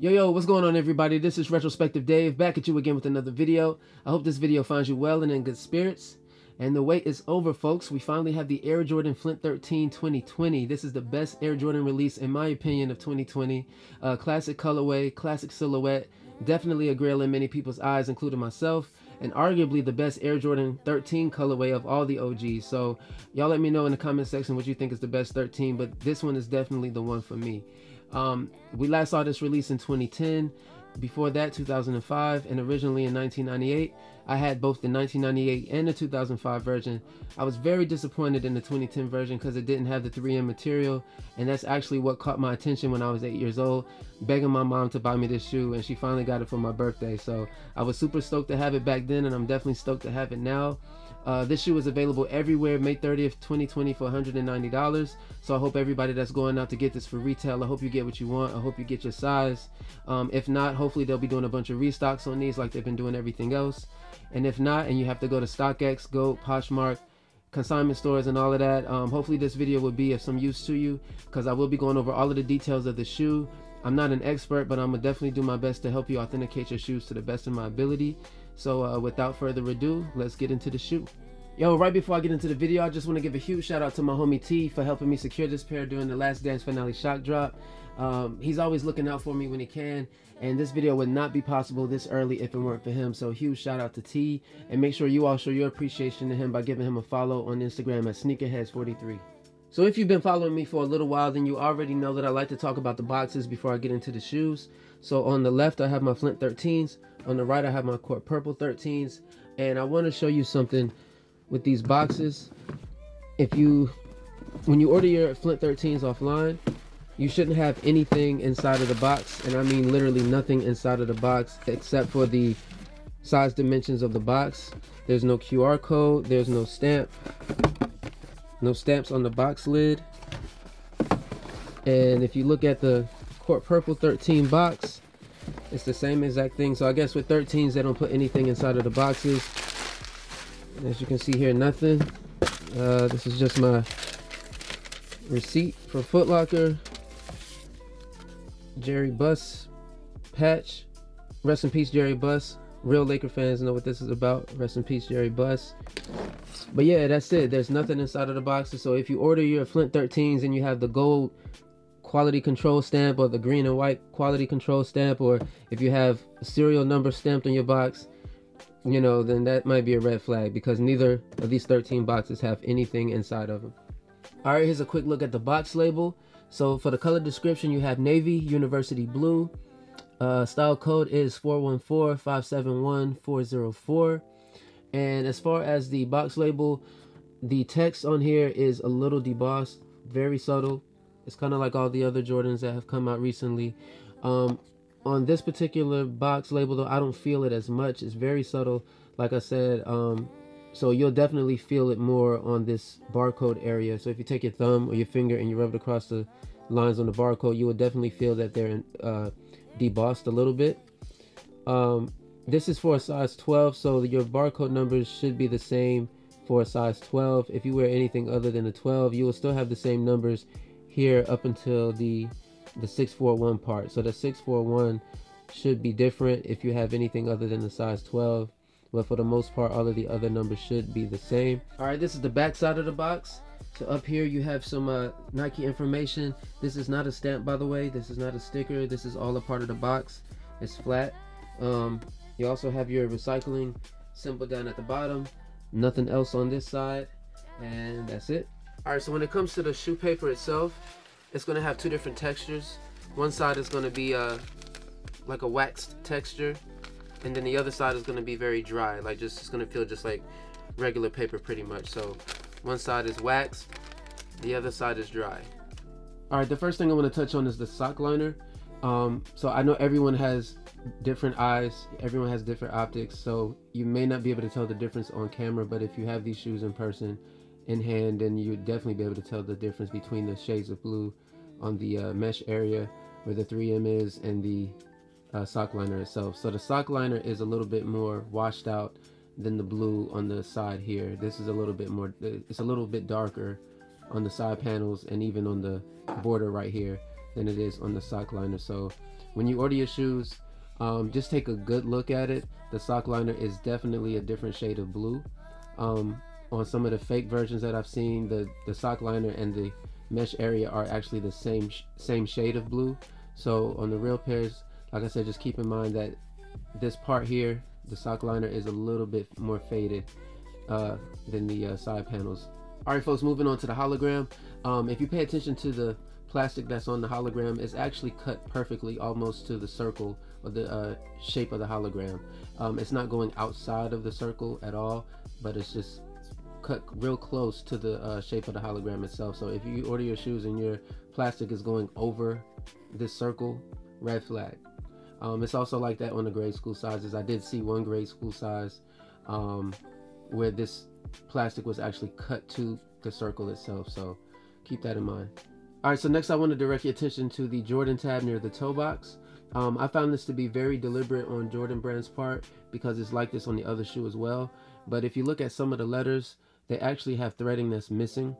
Yo, yo, what's going on everybody? This is Retrospective Dave back at you again with another video. I hope this video finds you well and in good spirits. And the wait is over, folks. We finally have the Air Jordan Flint 13 2020. This is the best Air Jordan release, in my opinion, of 2020. Uh, classic colorway, classic silhouette. Definitely a grail in many people's eyes, including myself. And arguably the best Air Jordan 13 colorway of all the OGs. So y'all let me know in the comment section what you think is the best 13. But this one is definitely the one for me. Um, we last saw this release in 2010. Before that, 2005, and originally in 1998. I had both the 1998 and the 2005 version. I was very disappointed in the 2010 version because it didn't have the 3M material, and that's actually what caught my attention when I was 8 years old, begging my mom to buy me this shoe, and she finally got it for my birthday. So I was super stoked to have it back then, and I'm definitely stoked to have it now. Uh, this shoe is available everywhere May 30th, 2020 for $190. So I hope everybody that's going out to get this for retail, I hope you get what you want. I hope you get your size. Um, if not, hopefully they'll be doing a bunch of restocks on these like they've been doing everything else. And if not, and you have to go to StockX, GOAT, Poshmark, consignment stores and all of that, um, hopefully this video will be of some use to you because I will be going over all of the details of the shoe. I'm not an expert, but I'm gonna definitely do my best to help you authenticate your shoes to the best of my ability. So uh, without further ado, let's get into the shoe. Yo, right before I get into the video, I just want to give a huge shout out to my homie T for helping me secure this pair during the Last Dance finale shock drop. Um, he's always looking out for me when he can, and this video would not be possible this early if it weren't for him. So huge shout out to T, and make sure you all show your appreciation to him by giving him a follow on Instagram at sneakerheads43. So if you've been following me for a little while, then you already know that I like to talk about the boxes before I get into the shoes. So on the left, I have my Flint 13s. On the right, I have my Court Purple 13s. And I want to show you something with these boxes. If you, when you order your Flint 13s offline, you shouldn't have anything inside of the box. And I mean literally nothing inside of the box except for the size dimensions of the box. There's no QR code. There's no stamp. No stamps on the box lid. And if you look at the Purple 13 box, it's the same exact thing. So I guess with 13s, they don't put anything inside of the boxes. As you can see here, nothing. Uh, this is just my receipt for Footlocker. Jerry Buss patch. Rest in peace, Jerry Buss. Real Laker fans know what this is about. Rest in peace, Jerry Buss. But yeah, that's it. There's nothing inside of the boxes. So if you order your Flint 13s and you have the gold quality control stamp or the green and white quality control stamp, or if you have a serial number stamped on your box, you know, then that might be a red flag because neither of these 13 boxes have anything inside of them. All right, here's a quick look at the box label. So for the color description, you have navy, university blue. Uh, style code is 414-571-404. And as far as the box label, the text on here is a little debossed, very subtle. It's kind of like all the other Jordans that have come out recently. Um, on this particular box label, though, I don't feel it as much. It's very subtle, like I said. Um, so you'll definitely feel it more on this barcode area. So if you take your thumb or your finger and you rub it across the lines on the barcode, you will definitely feel that they're uh, debossed a little bit. Um, this is for a size 12, so your barcode numbers should be the same for a size 12. If you wear anything other than a 12, you will still have the same numbers here up until the the 641 part. So the 641 should be different if you have anything other than the size 12. But for the most part, all of the other numbers should be the same. All right, this is the back side of the box. So up here you have some uh, Nike information. This is not a stamp, by the way. This is not a sticker. This is all a part of the box. It's flat. Um, you also have your recycling symbol down at the bottom. Nothing else on this side. And that's it. All right, so when it comes to the shoe paper itself, it's to have two different textures. One side is to be uh, like a waxed texture. And then the other side is to be very dry. Like just, it's to feel just like regular paper pretty much. So one side is waxed, the other side is dry. All right, the first thing I want to touch on is the sock liner. Um, so I know everyone has different eyes everyone has different optics so you may not be able to tell the difference on camera but if you have these shoes in person in hand then you would definitely be able to tell the difference between the shades of blue on the uh, mesh area where the 3M is and the uh, sock liner itself so the sock liner is a little bit more washed out than the blue on the side here this is a little bit more uh, it's a little bit darker on the side panels and even on the border right here than it is on the sock liner. So when you order your shoes, um, just take a good look at it. The sock liner is definitely a different shade of blue. Um, on some of the fake versions that I've seen, the, the sock liner and the mesh area are actually the same sh same shade of blue. So on the real pairs, like I said, just keep in mind that this part here, the sock liner is a little bit more faded uh, than the uh, side panels. All right, folks, moving on to the hologram. Um, if you pay attention to the plastic that's on the hologram, it's actually cut perfectly almost to the circle or the uh, shape of the hologram. Um, it's not going outside of the circle at all, but it's just cut real close to the uh, shape of the hologram itself. So if you order your shoes and your plastic is going over this circle, red flag. Um, it's also like that on the grade school sizes. I did see one grade school size um, where this plastic was actually cut to the circle itself. So keep that in mind. All right, so next I want to direct your attention to the Jordan tab near the toe box. Um, I found this to be very deliberate on Jordan Brand's part because it's like this on the other shoe as well. But if you look at some of the letters, they actually have threading that's missing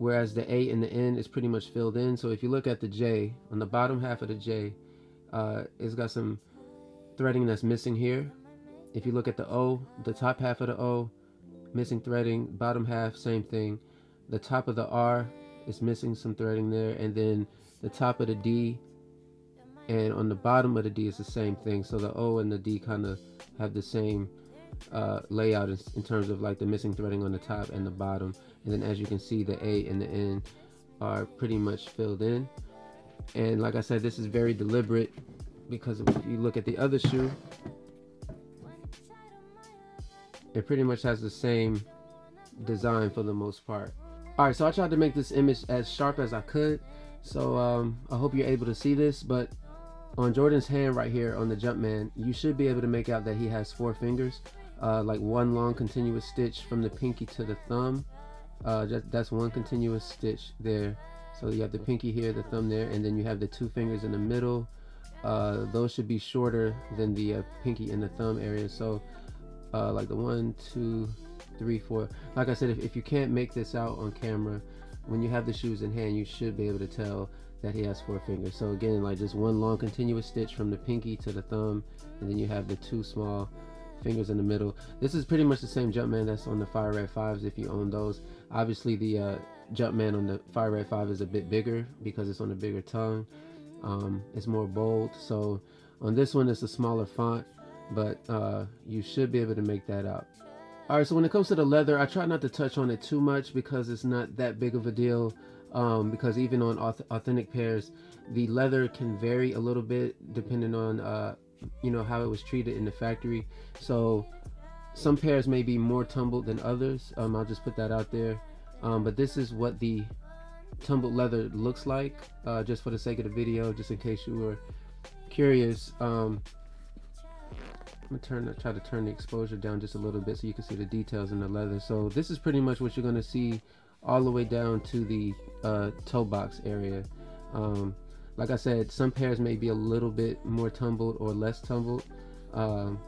whereas the A and the N is pretty much filled in. So if you look at the J, on the bottom half of the J, uh, it's got some threading that's missing here. If you look at the O, the top half of the O, missing threading, bottom half, same thing. The top of the R is missing some threading there, and then the top of the D and on the bottom of the D is the same thing. So the O and the D kind of have the same uh, layout in, in, terms of like the missing threading on the top and the bottom. And then as you can see the A and the N are pretty much filled in. And like I said this is very deliberate because if you look at the other shoe it pretty much has the same design for the most part. Alright so I tried to make this image as sharp as I could. So um, I hope you're able to see this but on Jordan's hand right here on the Jumpman you should be able to make out that he has four fingers uh, like one long continuous stitch from the pinky to the thumb. Uh, just, that's one continuous stitch there. So you have the pinky here the thumb there and then you have the two fingers in the middle. Uh, those should be shorter than the uh, pinky and the thumb area. So uh, like the one two three four. Like I said if, if you can't make this out on camera when you have the shoes in hand you should be able to tell that he has four fingers. So again like just one long continuous stitch from the pinky to the thumb and then you have the two small fingers in the middle. This is pretty much the same Jumpman that's on the Fire Red 5s if you own those. Obviously the uh, Jumpman on the Fire Red 5 is a bit bigger because it's on a bigger tongue. Um, it's more bold. So on this one it's a smaller font, but uh, you should be able to make that out. Alright, so when it comes to the leather, I try not to touch on it too much because it's not that big of a deal. Um, because even on authentic pairs, the leather can vary a little bit depending on uh, you know how it was treated in the factory. So some pairs may be more tumbled than others. Um, I'll just put that out there. Um, but this is what the tumbled leather looks like uh, just for the sake of the video just in case you were curious. Um, I'm gonna turn try to turn the exposure down just a little bit so you can see the details in the leather. So this is pretty much what you're gonna see all the way down to the uh, toe box area. Um, like I said, some pairs may be a little bit more tumbled or less tumbled. Um,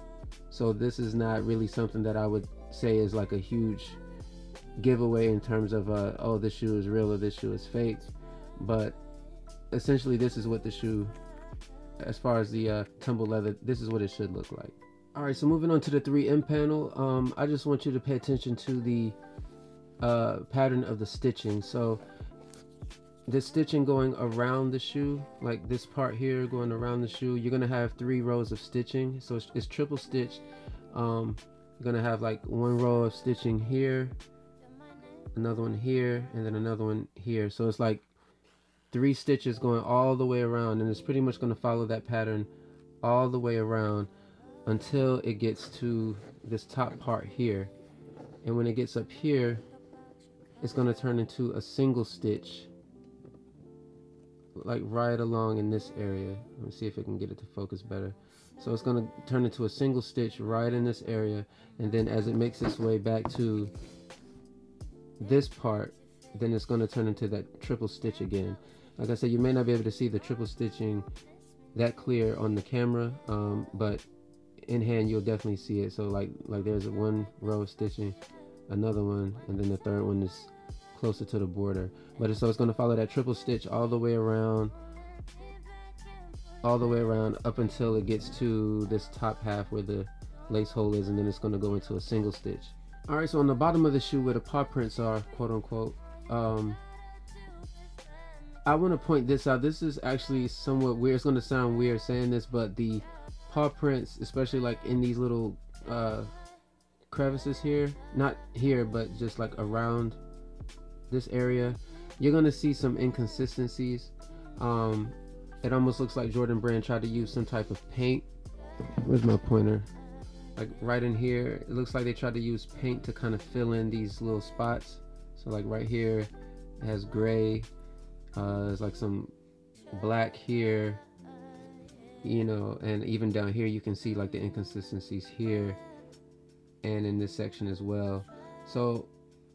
so this is not really something that I would say is like a huge giveaway in terms of, uh, oh, this shoe is real or this shoe is fake. But essentially, this is what the shoe, as far as the uh, tumble leather, this is what it should look like. All right, so moving on to the 3M panel, um, I just want you to pay attention to the uh, pattern of the stitching. So the stitching going around the shoe like this part here going around the shoe you're gonna have three rows of stitching. So it's, it's triple stitched um, you're gonna have like one row of stitching here another one here and then another one here. So it's like three stitches going all the way around and it's pretty much going to follow that pattern all the way around until it gets to this top part here. And when it gets up here it's going to turn into a single stitch like right along in this area. Let me see if I can get it to focus better. So it's going to turn into a single stitch right in this area. And then as it makes its way back to this part, then it's going to turn into that triple stitch again. Like I said, you may not be able to see the triple stitching that clear on the camera, um, but in hand you'll definitely see it. So like like there's one row of stitching, another one, and then the third one is closer to the border. But so it's going to follow that triple stitch all the way around, all the way around up until it gets to this top half where the lace hole is, and then it's going to go into a single stitch. All right, so on the bottom of the shoe where the paw prints are, quote unquote, um, I want to point this out. This is actually somewhat weird. It's going to sound weird saying this, but the paw prints, especially like in these little uh, crevices here, not here, but just like around this area, you're going to see some inconsistencies. Um, it almost looks like Jordan Brand tried to use some type of paint. Where's my pointer? Like right in here, it looks like they tried to use paint to kind of fill in these little spots. So like right here, it has gray uh, there's like some black here, you know, and even down here you can see like the inconsistencies here and in this section as well. So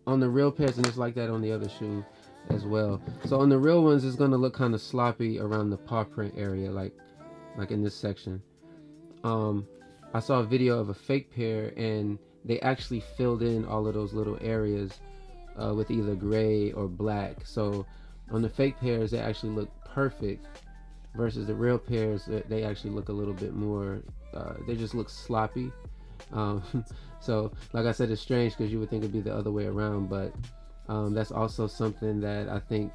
on the real pairs, and it's like that on the other shoe as well. So on the real ones, it's gonna look kind of sloppy around the paw print area, like like in this section. Um, I saw a video of a fake pair and they actually filled in all of those little areas uh, with either gray or black. So on the fake pairs they actually look perfect versus the real pairs they actually look a little bit more uh, they just look sloppy um, so like I said it's strange because you would think it'd be the other way around but um, that's also something that I think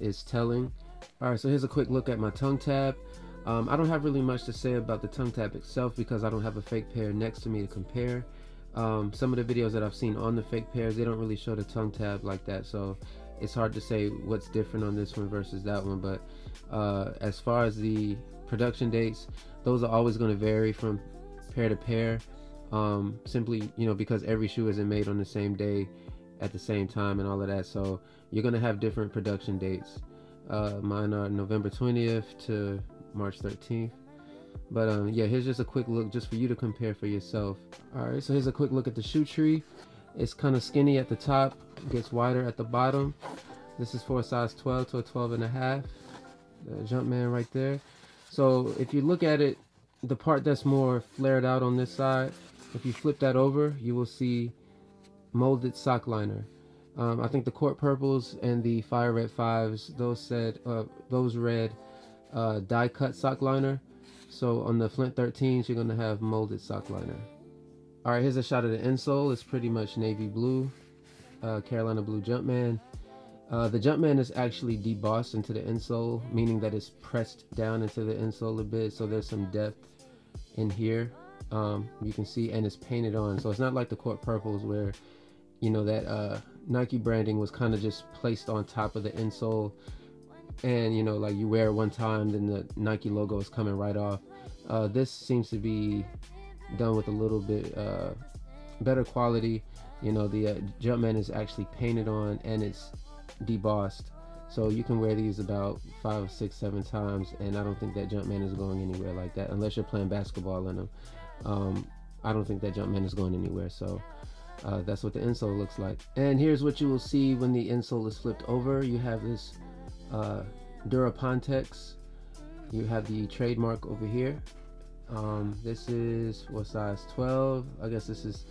is telling. Alright so here's a quick look at my tongue tab. Um, I don't have really much to say about the tongue tab itself because I don't have a fake pair next to me to compare. Um, some of the videos that I've seen on the fake pairs they don't really show the tongue tab like that so it's hard to say what's different on this one versus that one but uh, as far as the production dates those are always going to vary from pair to pair um, simply you know because every shoe isn't made on the same day at the same time and all of that. So you're going to have different production dates. Uh, mine are November 20th to March 13th but um, yeah here's just a quick look just for you to compare for yourself. All right so here's a quick look at the shoe tree. It's kind of skinny at the top gets wider at the bottom. This is for a size 12 to a 12 and a half. The Jumpman right there. So if you look at it the part that's more flared out on this side if you flip that over you will see molded sock liner um, I think the court purples and the fire red fives those said uh, those read uh, die cut sock liner so on the Flint 13s you're gonna have molded sock liner all right here's a shot of the insole it's pretty much navy blue uh, Carolina Blue Jumpman. Uh, the Jumpman is actually debossed into the insole, meaning that it's pressed down into the insole a bit, so there's some depth in here. Um, you can see, and it's painted on, so it's not like the Court Purples where, you know, that uh, Nike branding was kind of just placed on top of the insole, and you know, like you wear it one time, then the Nike logo is coming right off. Uh, this seems to be done with a little bit uh, better quality. You know the uh, Jumpman is actually painted on and it's debossed. So you can wear these about five six seven times and I don't think that Jumpman is going anywhere like that unless you're playing basketball in them um, I don't think that Jumpman is going anywhere so uh, that's what the insole looks like. And here's what you will see when the insole is flipped over. You have this uh, Durapontex. You have the trademark over here. Um, this is what size? 12 I guess this is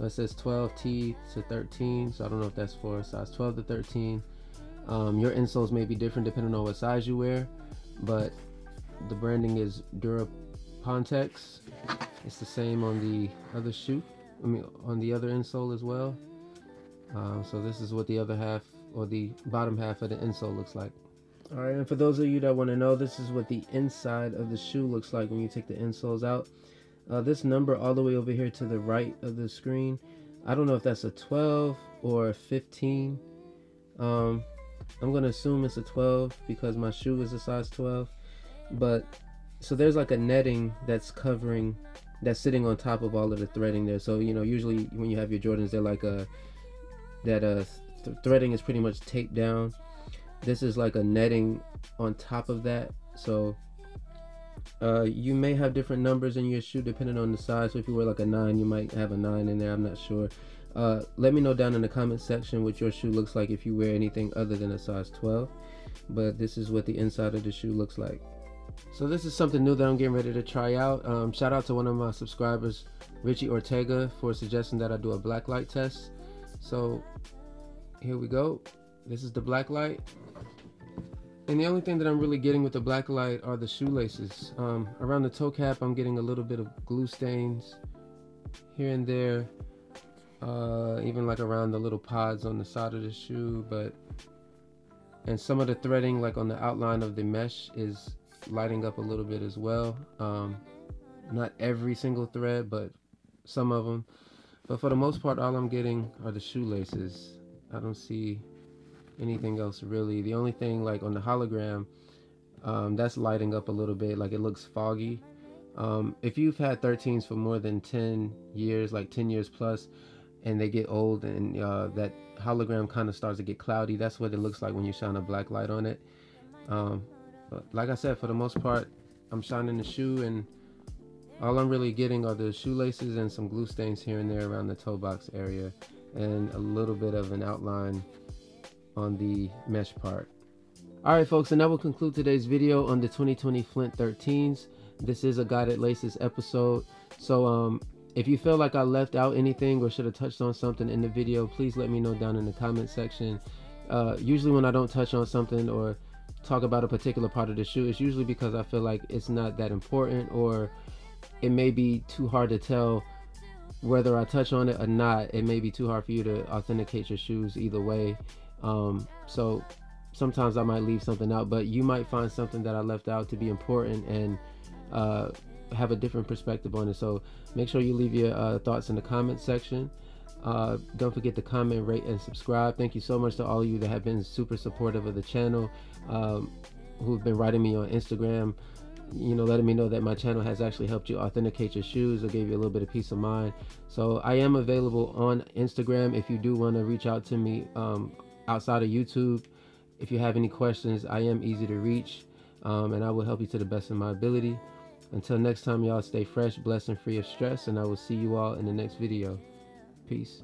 it says 12T to 13 so I don't know if that's for size 12 to 13 um, your insoles may be different depending on what size you wear but the branding is Durapontex it's the same on the other shoe I mean on the other insole as well um, so this is what the other half or the bottom half of the insole looks like Alright, and for those of you that want to know, this is what the inside of the shoe looks like when you take the insoles out. Uh, this number all the way over here to the right of the screen, I don't know if that's a 12 or a 15. Um, I'm going to assume it's a 12 because my shoe is a size 12. But, so there's like a netting that's covering, that's sitting on top of all of the threading there. So, you know, usually when you have your Jordans, they're like a, that uh, th threading is pretty much taped down. This is like a netting on top of that. So uh, you may have different numbers in your shoe depending on the size. So if you wear like a 9, you might have a 9 in there. I'm not sure. Uh, let me know down in the comment section what your shoe looks like if you wear anything other than a size 12. But this is what the inside of the shoe looks like. So this is something new that I'm getting ready to try out. Um, shout out to one of my subscribers, Richie Ortega, for suggesting that I do a black light test. So here we go. This is the black light. And the only thing that I'm really getting with the black light are the shoelaces. Um, around the toe cap, I'm getting a little bit of glue stains here and there. Uh, even like around the little pods on the side of the shoe, but and some of the threading like on the outline of the mesh is lighting up a little bit as well. Um, not every single thread, but some of them. But for the most part, all I'm getting are the shoelaces. I don't see anything else really. The only thing like on the hologram, um, that's lighting up a little bit, like it looks foggy. Um, if you've had 13s for more than 10 years, like 10 years plus, and they get old and uh, that hologram kind of starts to get cloudy, that's what it looks like when you shine a black light on it. Um, like I said, for the most part, I'm shining the shoe and all I'm really getting are the shoelaces and some glue stains here and there around the toe box area and a little bit of an outline on the mesh part. Alright folks, and that will conclude today's video on the 2020 Flint 13s. This is a guided laces episode. So um, if you feel like I left out anything or should have touched on something in the video, please let me know down in the comment section. Uh, usually when I don't touch on something or talk about a particular part of the shoe, it's usually because I feel like it's not that important or it may be too hard to tell whether I touch on it or not. It may be too hard for you to authenticate your shoes either way. Um, so sometimes I might leave something out, but you might find something that I left out to be important and uh, have a different perspective on it. So make sure you leave your uh, thoughts in the comment section. Uh, don't forget to comment, rate, and subscribe. Thank you so much to all of you that have been super supportive of the channel, um, who've been writing me on Instagram, you know, letting me know that my channel has actually helped you authenticate your shoes or gave you a little bit of peace of mind. So I am available on Instagram if you do want to reach out to me um, outside of YouTube. If you have any questions, I am easy to reach um, and I will help you to the best of my ability. Until next time, y'all stay fresh, blessed, and free of stress, and I will see you all in the next video. Peace.